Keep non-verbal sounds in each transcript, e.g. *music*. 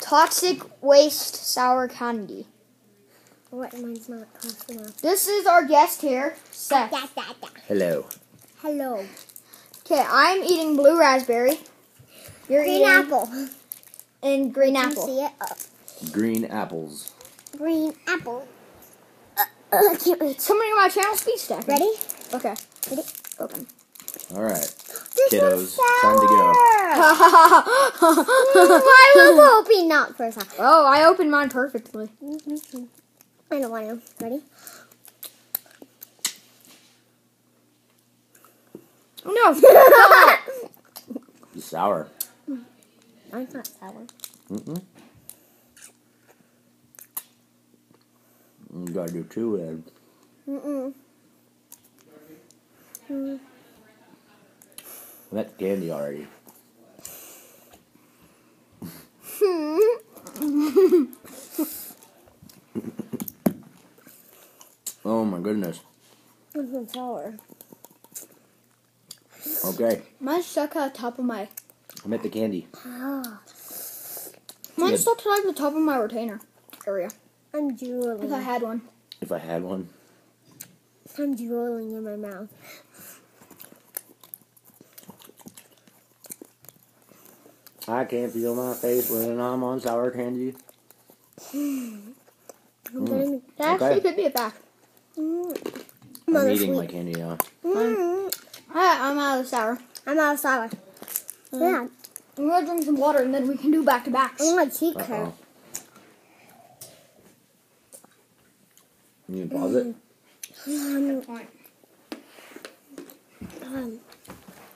toxic waste sour candy. What? Mine's not close enough. This is our guest here, Seth. Da, da, da. Hello. Hello. Okay, I'm eating blue raspberry. You're Green eating apple. and green Can you apple. see it? Uh, Green apples. green apple. Uh, uh, I can't reach. Coming to my channel, speed stack. Ready? Okay. Ready? Open. All right. This Kiddos, time to go. Sour. I was hoping not for sour. oh, I opened mine perfectly. I don't want to. Ready? Oh, no. *laughs* It's sour. Mine's not sour. Mm-mm. You gotta do two then. Mm-mm. Mm. That's candy already. Oh my goodness. This one's sour. Okay, Mine's stuck at the top of my. I'm at the candy. Ah, Mine's stuck to like the top of my retainer area. I'm drooling. If I had one. If I had one. I'm drooling in my mouth. I can't feel my face when I'm on sour candy. *sighs* I'm Mm. That actually Okay. could be a back. Mm. I'm Mother eating sweet. my candy now. Mm. Alright, I'm out of sour. I'm out of sour. Yeah, I'm gonna drink some water and then we can do back to backs. I'm gonna cheek Uh her. You can pause it? Um, um,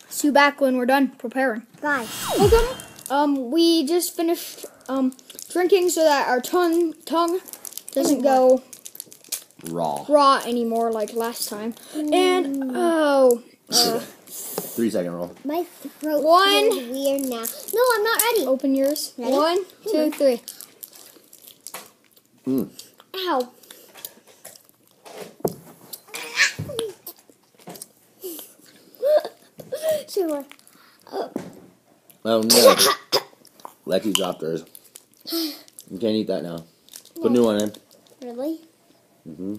See you back when we're done preparing. guys, Okay. Um, we just finished um drinking so that our tongue tongue doesn't go Raw. raw anymore like last time. And oh, uh, Three second roll. my throat One. feels weird now. No, I'm not ready. open yours. Ready? One, two, three. Mm. Ow. *laughs* sure. Oh no. *coughs* Lexi dropped hers. You can't eat that now. Put a new one in. Really? Hmm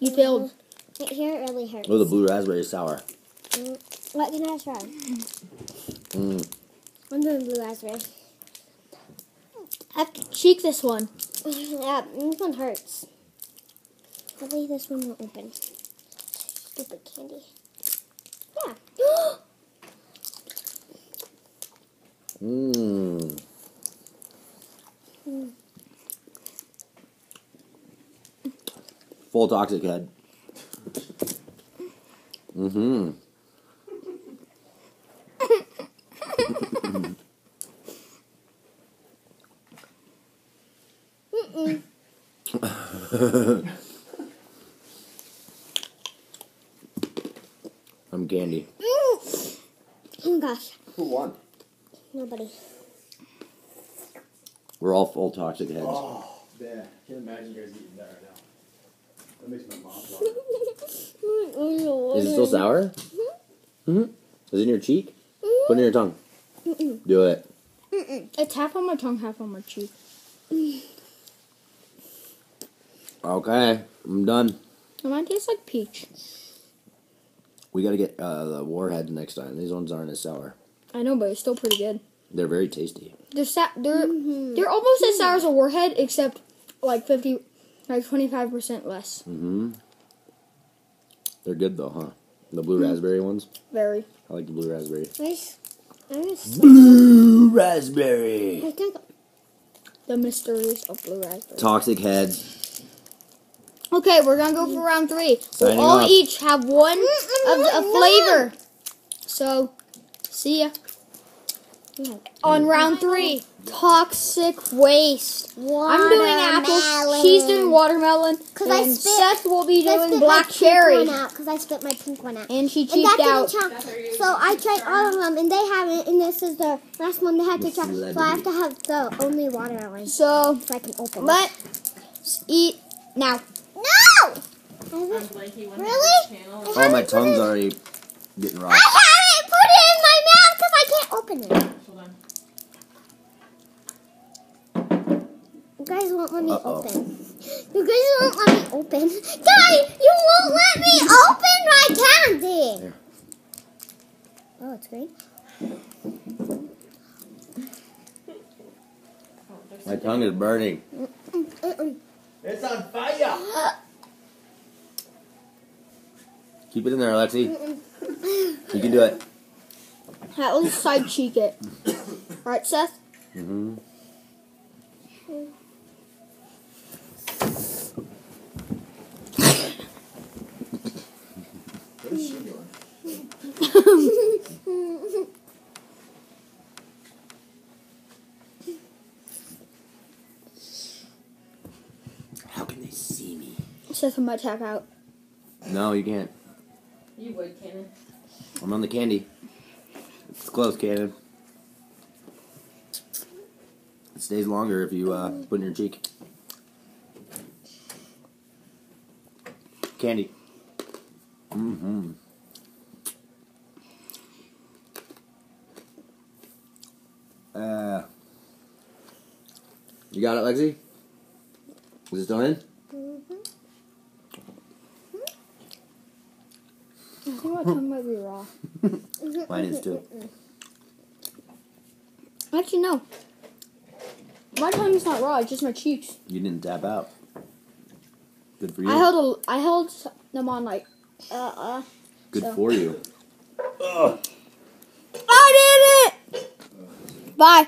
You failed. Right here, it really hurts. Oh, the blue raspberry is sour. What can I try? Mm. I'm doing blue raspberry. I have to cheek this one. *laughs* yeah, this one hurts. Hopefully this one will open. Stupid candy. Yeah. Mmm. *gasps* Full toxic head. Mm-hmm. *laughs* I'm candy. Oh gosh, Who won? nobody. We're all full toxic heads. Oh, man. I can't imagine you guys eating that right now. That makes my mouth water. *laughs* Is it still sour? Mm-hmm. Is it in your cheek? Put it in your tongue. Do it. It's half on my tongue, half on my cheek. Okay, I'm done. And mine tastes like peach. We gotta get uh, the warheads next time. These ones aren't as sour. I know, but it's still pretty good. They're very tasty. They're sa- they're they're almost as sour as a warhead, except like fifty, like twenty five percent less. Mm-hmm. They're good though, huh? The blue mm-hmm. raspberry ones. Very. I like the blue raspberry. Nice. Nice. Blue raspberry. I think The mysteries of blue raspberry. Toxic heads. Okay, we're gonna go for round three. Signing we'll all off. each have one mm, mm, of the, a flavor. So, see ya. On round three, toxic waste. I'm doing apple. She's doing watermelon. 'Cause I and spit- Seth will be I doing black cherry. pink one out because I spit my pink one out. And she And cheaped that out. So I tried all of them, and they haven't. And this is the last one they had to try. So I have to have the only watermelon So so I can open it. let's eat now. No! I'm Blakey, one Really? Oh, my tongue's already getting raw. I haven't put it in my mouth because I can't open it. Hold on. Guys won't let me Uh-oh. open. You guys won't let me open. Guys, you won't let me open my candy. Here. Oh, it's green. My tongue is burning. Mm-mm. It's on fire. Keep it in there, Alexi. You can do it. At least side cheek it. *coughs* Right, Seth? Mm-hmm. What is she doing? How can they see me? Seth, I'm about to tap out. No, you can't. You would, Cannon. I'm on the candy. It's close, Cannon. It stays longer if you uh, put it in your cheek. Candy. Mm-hmm. Uh, you got it, Lexi? Is it still in? I think my tongue might be raw. Mine is too. *laughs* Actually, no. My tongue's not raw, it's just my cheeks. You didn't dab out. Good for you. I held a, I held them on like, uh, uh. Good so- for you. I did it! Bye.